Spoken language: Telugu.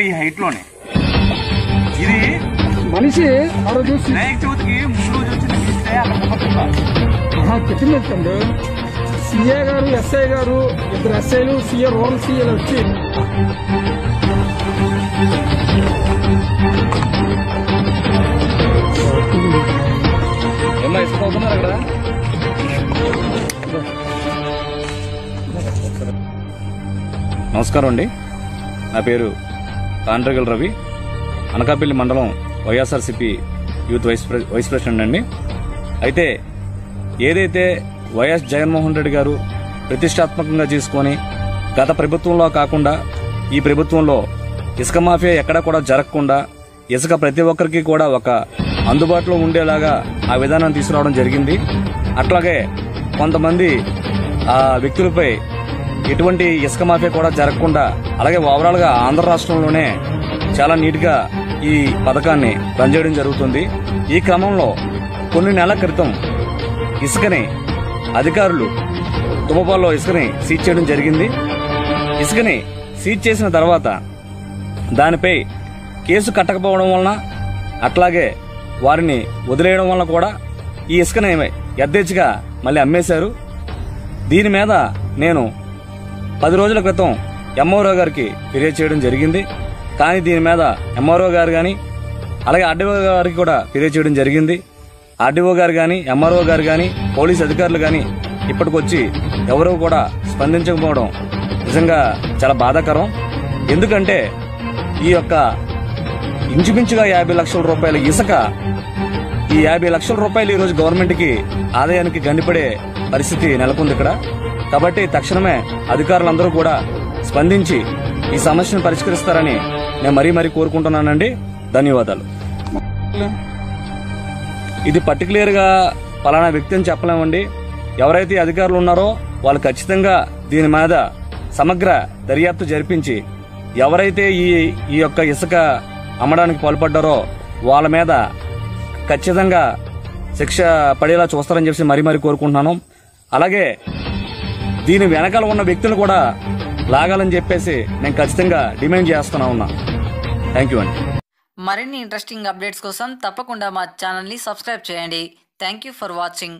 ఇంట్లోనే ఇది మనిషి ఆ రోజు సి- వినాయక చవితికి ముందు అక్కడ చెప్పింది ఏంటంటే సిఏ గారు ఎస్ఐ గారు ఇద్దరు ఎస్ఐలు సిఏ రూరల్ సిఏలు వచ్చి అక్కడ? నమస్కారం అండి. నా పేరు Tandragal Ravi Anakapalli mandal YSRCP youth vice vice president అండి. అయితే ఏదైతే వైఎస్ జగన్మోహన్ రెడ్డి గారు ప్రతిష్టాత్మకంగా చేసుకొని గత ప్రభుత్వంలో కాకుండా ఈ ప్రభుత్వంలో ఇసుక మాఫియా ఎక్కడా కూడా జరగకుండా ఇసుక ప్రతి ఒక్కరికి కూడా ఒక అందుబాటులో ఉండేలాగా ఆ విధానం తీసుకురావడం జరిగింది. అట్లాగే కొంతమంది ఆ వ్యక్తులపై ఎటువంటి ఇసుక మాఫియా కూడా జరగకుండా అలాగే ఓవరాల్గా ఆంధ్ర రాష్ట్రంలోనే చాలా నీట్గా ఈ పథకాన్ని రన్ చేయడం జరుగుతుంది. ఈ క్రమంలో కొన్ని నెలల క్రితం ఇసుకని అధికారులు తుమ్మపాల్లో ఇసుకని సీజ్ చేయడం జరిగింది. ఇసుకని సీజ్ చేసిన తర్వాత దానిపై కేసు కట్టకపోవడం వలన అట్లాగే వారిని వదిలేయడం వలన కూడా ఈ ఇసుకని యథేచ్ఛగా మళ్ళీ అమ్మేశారు. దీని మీద నేను పది రోజుల క్రితం ఎంఆర్ఓ గారికి ఫిర్యాదు చేయడం జరిగింది. కానీ దీని మీద ఎంఆర్ఓ గారు కానీ అలాగే ఆర్డీఓ గారికి కూడా ఫిర్యాదు చేయడం జరిగింది. ఆర్డీఓ గారు కానీ ఎంఆర్ఓ గారు కానీ పోలీస్ అధికారులు కానీ ఇప్పటికొచ్చి ఎవరూ కూడా స్పందించకపోవడం నిజంగా చాలా బాధాకరం. ఎందుకంటే ఈ యొక్క ఇంచుమించుగా యాభై లక్షల రూపాయల ఇసుక ఈ యాభై లక్షల రూపాయలు ఈరోజు గవర్నమెంట్కి ఆదాయానికి గండిపడే పరిస్థితి నెలకొంది ఇక్కడ. కాబట్టి తక్షణమే అధికారులందరూ కూడా స్పందించి ఈ సమస్యను పరిష్కరిస్తారని నేను మరీ మరీ కోరుకుంటున్నానండి. ధన్యవాదాలు. ఇది పర్టికులర్గా పలానా వ్యక్తి అని చెప్పలేమండి. ఎవరైతే అధికారులు ఉన్నారో వాళ్ళు ఖచ్చితంగా దీని మీద సమగ్ర దర్యాప్తు జరిపించి ఎవరైతే ఈ ఈ యొక్క ఇసుక అమ్మడానికి పాల్పడ్డారో వాళ్ళ మీద ఖచ్చితంగా శిక్ష పడేలా చూస్తారని చెప్పి మరీ మరీ కోరుకుంటున్నాను. అలాగే దీని వెనకాల ఉన్న వ్యక్తులు కూడా లాగాలని చెప్పేసి నేను ఖచ్చితంగా డిమాండ్ చేస్తున్నా ఉన్నా. థ్యాంక్ యూ అండి మరిన్ని ఇంట్రెస్టింగ్ అప్డేట్స్ కోసం తప్పకుండా మా ఛానల్ని సబ్స్క్రైబ్ చేయండి. Thank you for watching